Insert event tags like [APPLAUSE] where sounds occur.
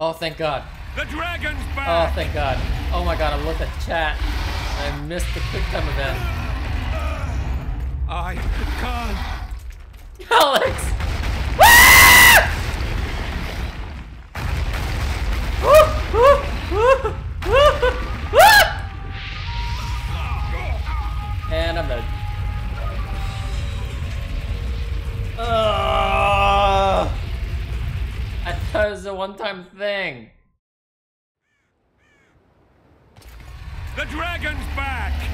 Oh, thank God. The dragon's back! Oh, thank God. Oh my God, I looked at the chat. I missed the quick time event. I can't. [LAUGHS] Alex! [LAUGHS] and I'm dead. Thought it was a one-time thing. The dragon's back!